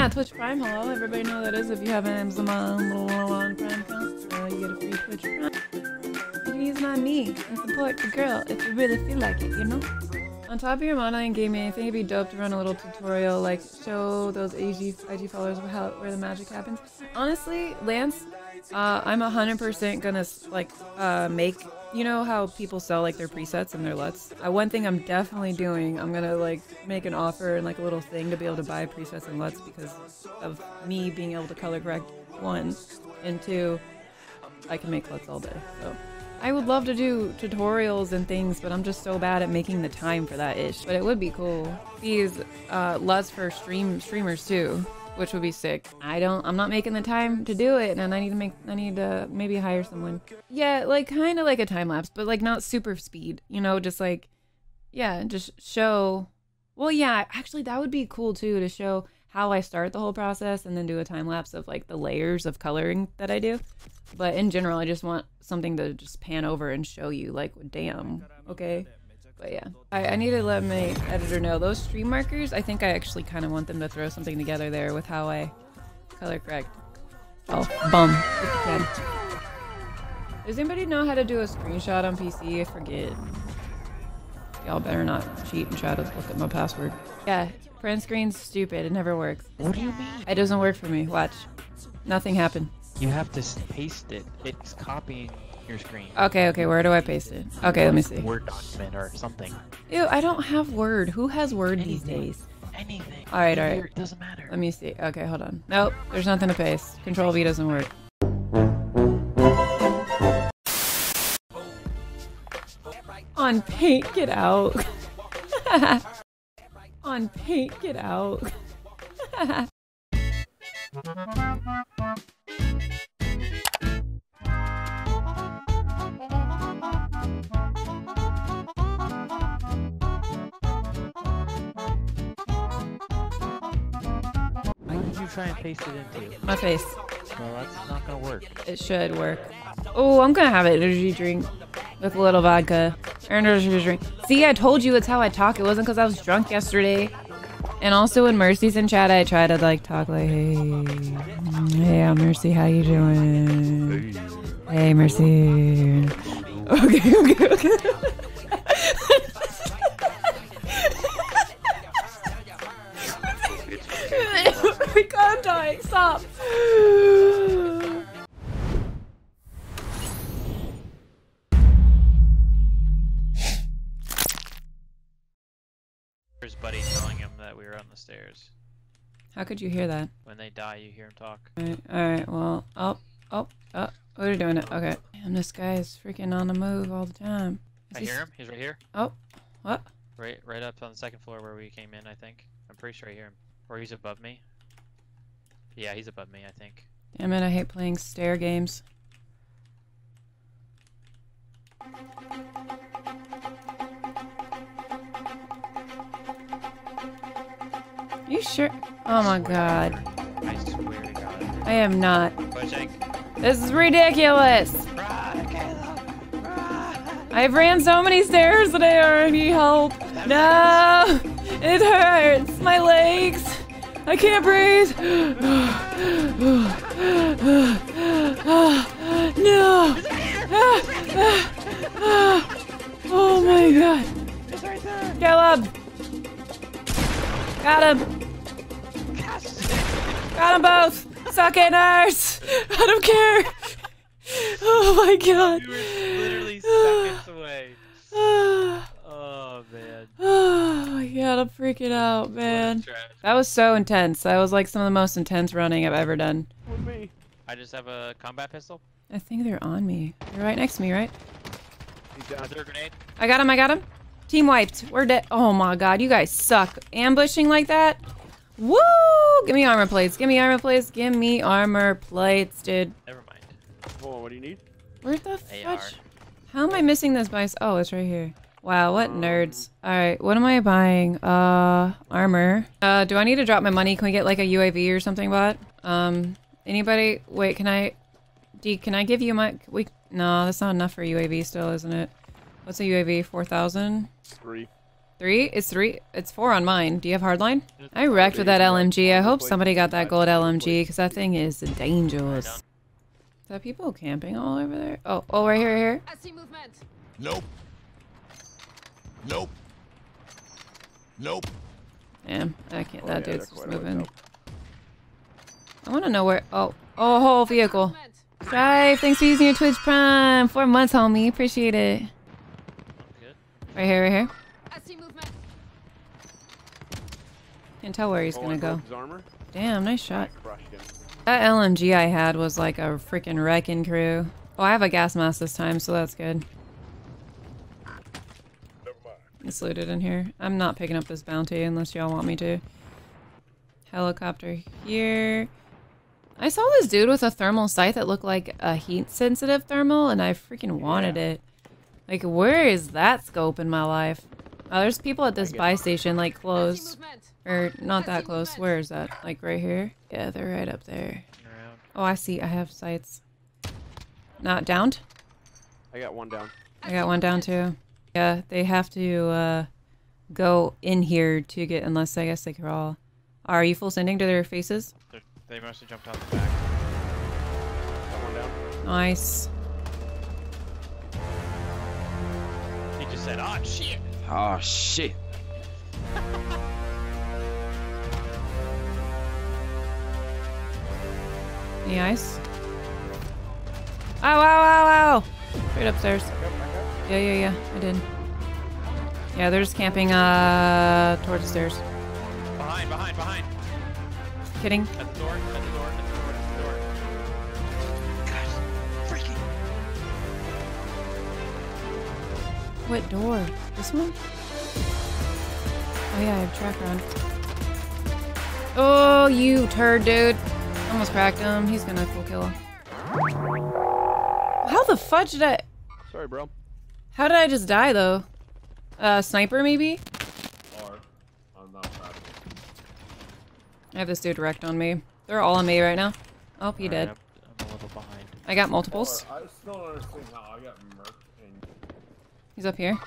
Yeah, Twitch Prime, hello. Everybody know that is if you have an Amazon Prime account. Uh, you get a free Twitch Prime. You can use on me and support the girl if you really feel like it, you know? On top of your modeling gaming, I think it'd be dope to run a little tutorial, like show those IG, IG followers how, where the magic happens. Honestly, Lance, uh, I'm 100% gonna like uh, make you know how people sell like their presets and their LUTs? Uh, one thing I'm definitely doing, I'm gonna like make an offer and like a little thing to be able to buy presets and LUTs because of me being able to color correct one, and two, I can make LUTs all day. So I would love to do tutorials and things, but I'm just so bad at making the time for that ish. But it would be cool. These uh, LUTs for stream streamers too which would be sick. I don't, I'm not making the time to do it, and I need to make, I need to maybe hire someone. Yeah, like kind of like a time lapse, but like not super speed, you know, just like, yeah, just show. Well, yeah, actually, that would be cool too to show how I start the whole process and then do a time lapse of like the layers of coloring that I do. But in general, I just want something to just pan over and show you, like, damn, okay. But yeah, I, I need to let my editor know. Those stream markers, I think I actually kind of want them to throw something together there with how I color correct. Oh, bum. Does anybody know how to do a screenshot on PC? I forget. Y'all better not cheat and try to look at my password. Yeah, print screen's stupid. It never works. What do you mean? It doesn't work for me. Watch. Nothing happened. You have to paste it. It's copying your screen. Okay, okay, where do I paste it? Okay, let me see. Word document or something. Ew, I don't have Word. Who has Word Anything. these days? Anything. All right, all right. It doesn't matter. Let me see. Okay, hold on. Nope, there's nothing to paste. Control V doesn't work. On paint, get out. On paint, get out. try and paste it into? My face. Well, that's not gonna work. It should work. Oh, I'm gonna have an energy drink with a little vodka. Energy drink. See, I told you it's how I talk. It wasn't because I was drunk yesterday. And also when Mercy's in chat, I try to like talk like, hey, hey, I'm Mercy, how you doing? Hey, Mercy. Okay, okay, okay. Rick, Stop. There's Buddy telling him that we were on the stairs. How could you hear that? When they die, you hear him talk. Alright, alright, well, oh, oh, oh, they're doing it. Okay. Damn, this guy is freaking on the move all the time. Is I he hear him. He's right here. Oh, what? Right, right up on the second floor where we came in. I think. I'm pretty sure I hear him. Or he's above me. Yeah, he's above me. I think. Damn it, I hate playing stair games. You sure? Oh my god. I swear to God. I am not. Pushing. This is ridiculous! Run, Caleb! Run! I've ran so many stairs today already. Help! No! It hurts! My legs! I can't breathe! no! Oh my god! Caleb! Got him! Got them both! Suck it, nurse! I don't care! Oh my god! You were literally seconds away. Oh man. Oh my god, I'm freaking out, man. What a tragedy. That was so intense. That was like some of the most intense running I've ever done. With me. I just have a combat pistol. I think they're on me. They're right next to me, right? Is there a grenade? I got him, I got him. Team wiped. We're dead. Oh my god, you guys suck. Ambushing like that? Woo! Give me armor plates. Give me armor plates. Give me armor plates, dude. Never mind. Whoa, what do you need? Where the AR. fudge? How am I missing this by? Oh, it's right here. Wow, what nerds. Alright, what am I buying? Uh, armor. Uh, do I need to drop my money? Can we get like a UAV or something, bot? Um, anybody? Wait, can I... D, can I give you my... We... No, that's not enough for UAV still, isn't it? What's a UAV? 4,000? Three. Three? It's three. It's four on mine. Do you have hardline? I wrecked with that LMG. I hope somebody got that gold LMG because that thing is dangerous. Is that people camping all over there? Oh, oh, right here, right here. I see movement. Nope. Nope. Nope. Damn, I can't. Oh, that yeah, dude's just moving. ways I want to know where. Oh, oh, whole vehicle. Movement. Drive. Thanks for using your Twitch Prime. Four months, homie. Appreciate it. Good. Right here, right here. I see movement. Can't tell where he's Oh, gonna go. armor. Damn, nice shot. That LMG I had was like a freaking wrecking crew. Oh, I have a gas mask this time, so that's good. It's looted in here. I'm not picking up this bounty unless y'all want me to. Helicopter here. I saw this dude with a thermal sight that looked like a heat sensitive thermal and I freaking wanted it. Like, where is that scope in my life? Oh, there's people at this buy station, like, close. Or not that close. Where is that? Like, right here? Yeah, they're right up there. Oh, I see. I have sights. Not downed? I got one down. I got one down too. Yeah, they have to uh, go in here to get, unless I guess they crawl. Are you full sending to their faces? They're, they must have jumped out the back. Got one down. Nice. He just said, "Oh shit." Oh shit. Any ice? Oh, wow, wow, wow! Right upstairs. Yeah, yeah, yeah. I did. Yeah, they're just camping uh towards the stairs. Behind, behind, behind. Kidding. At the door. At the door. At the door. At the door. Freaking. What door? This one? Oh yeah, I have tracker on. Oh, you turd, dude. Almost cracked him. He's gonna full kill him. How the fudge did I... Sorry, bro. How did I just die, though? Uh, sniper, maybe? Or I'm not proud. I have this dude wrecked on me. They're all on me right now. Oh, he Alright, did. I'm, I'm a little behind. I got multiples. Or I still don't understand how I got murked and He's up here.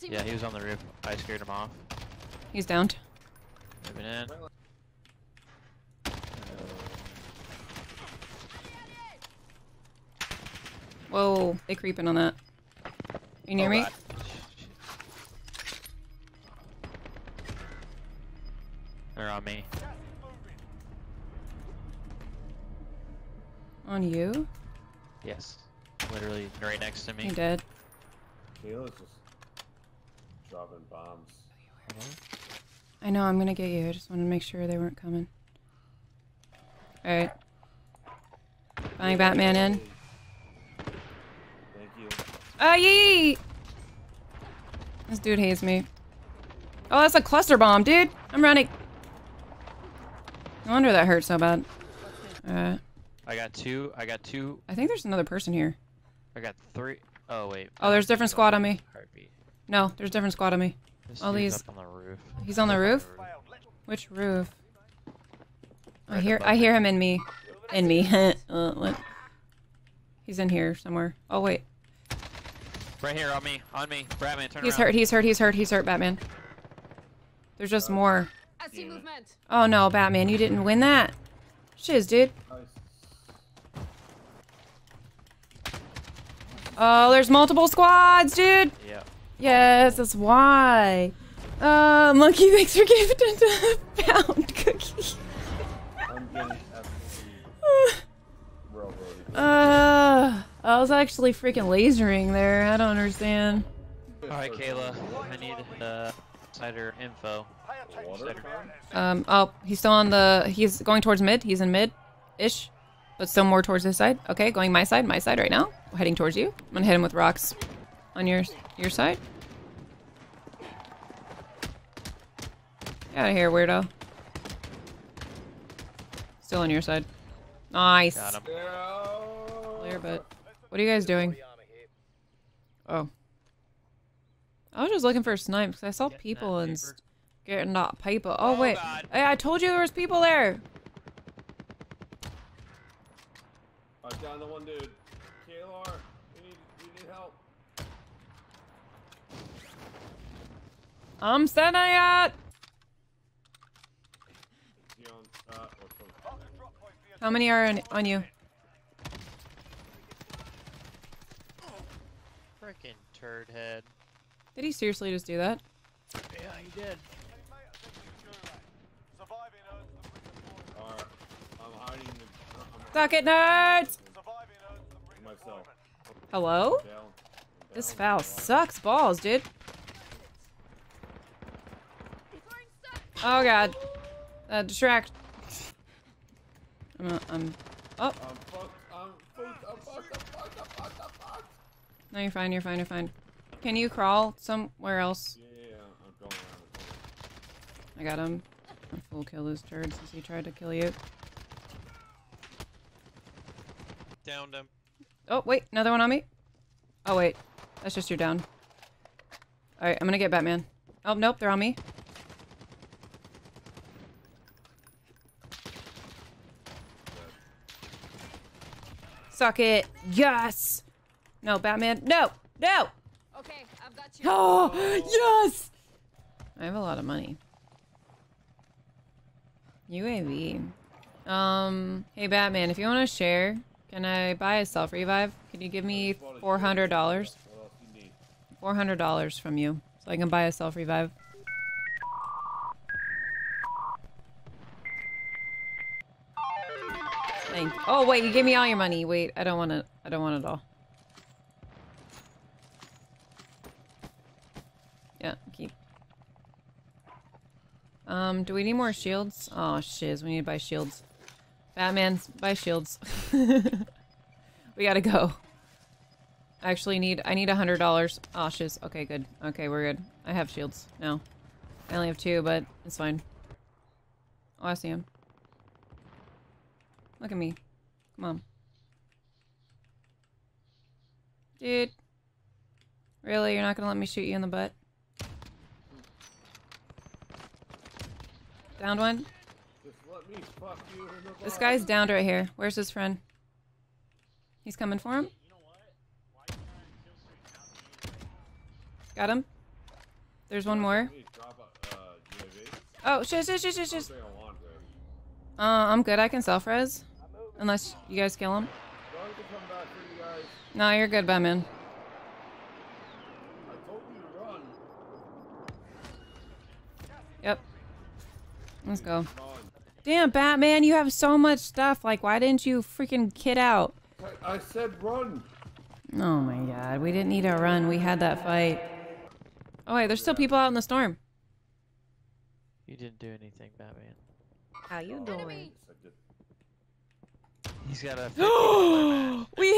Yeah, he was on the roof. I scared him off. He's downed. Moving in. Whoa, they creeping on that. You near Oh, me? They're on me. On you? Yes. Literally right next to me. He dead. Kayla's just dropping bombs. I know, I'm gonna get you. I just wanted to make sure they weren't coming. Alright. Buying Batman in. Thank. Ah, yee! This dude hates me. Oh, that's a cluster bomb, dude! I'm running. No wonder that hurt so bad. Uh, I got two. I got two. I think there's another person here. I got three. Oh wait. Oh, there's different squad on me. Heartbeat. No, there's different squad on me. This All these- on the roof. He's on the roof? Which roof? I hear I hear him in me. In me. uh, what? He's in here somewhere. Oh wait. Right here on me. On me. Batman, turn He's around. hurt, he's hurt, he's hurt, he's hurt, Batman. There's just more. I see movement. Oh no, Batman, you didn't win that. Shiz, dude. Oh, there's multiple squads, dude. Yeah. Yes, that's why. Uh, Monkey, thanks for giving it a pound cookie. I'm getting absolutely railroaded. Uh, I was actually freaking lasering there. I don't understand. Alright, Kayla. I need uh, insider info. Water Um, oh, he's still on the. He's going towards mid. He's in mid, ish, but still more towards this side. Okay, going my side, my side right now. Heading towards you. I'm gonna hit him with rocks. On your your side. Get out of here, weirdo. Still on your side. Nice. Got him. Clear, but what are you guys doing? Oh. I was just looking for snipes because I saw Getting people and paper. s- getting that paper. Oh, Oh, wait. Hey, I told you there was people there. I down the one dude. KLR, we need we need help. I'm standing it! He on, uh, or from- How many are on, on you? Frickin' turd head. Did he seriously just do that? Yeah, he did. Alright, I'm hiding the, Suck it, nerds! myself. Hello? Down. I'm This foul sucks balls, dude. Oh god. Uh, distract. I'm, uh, I'm, oh, I'm fucked, I'm fucked, I'm fucked, I'm fucked, I'm fucked, I'm fucked. No, you're fine, you're fine, you're fine. Can you crawl somewhere else? Yeah, yeah, yeah, I'm going around. I got him. I full kill this turds since he tried to kill you. Downed him. Oh, wait, another one on me? Oh, wait. That's just your down. Alright, I'm gonna get Batman. Oh, nope, they're on me. Suck it. Yes! No, Batman. No! No! Okay, I've got you. Oh, yes! I have a lot of money. UAV. Um, hey Batman, if you want to share, can I buy a self revive? Can you give me four hundred dollars? What else you need? Four hundred dollars from you, so I can buy a self revive. Thank. Oh wait, you gave me all your money. Wait, I don't want it. I don't want it all. Yeah, keep. Um, do we need more shields? Oh shiz, we need to buy shields. Batman, buy shields. we gotta go. I actually need I need a hundred dollars. Oh shiz. Okay, good. Okay, we're good. I have shields now. I only have two, but it's fine. Oh, I see him. Look at me. Come on. Dude. Really? You're not gonna let me shoot you in the butt? Downed one? Just let me fuck you in the This guy's downed right here. Where's his friend? He's coming for him? Got him. There's one more. Please drop a, uh, UAV. Oh, shit, shit, shit, shit, shit. Uh, I'm good. I can self-res. Unless you guys kill him. Going to come back for you guys. No, you're good, Batman. I told you to run. Yep. Let's go. Damn, Batman, you have so much stuff. Like, why didn't you freaking kid out? I, I said run. Oh my god, we didn't need a run. We had that fight. Oh wait, there's still people out in the storm. You didn't do anything, Batman. How you doing? I did. He's got a. we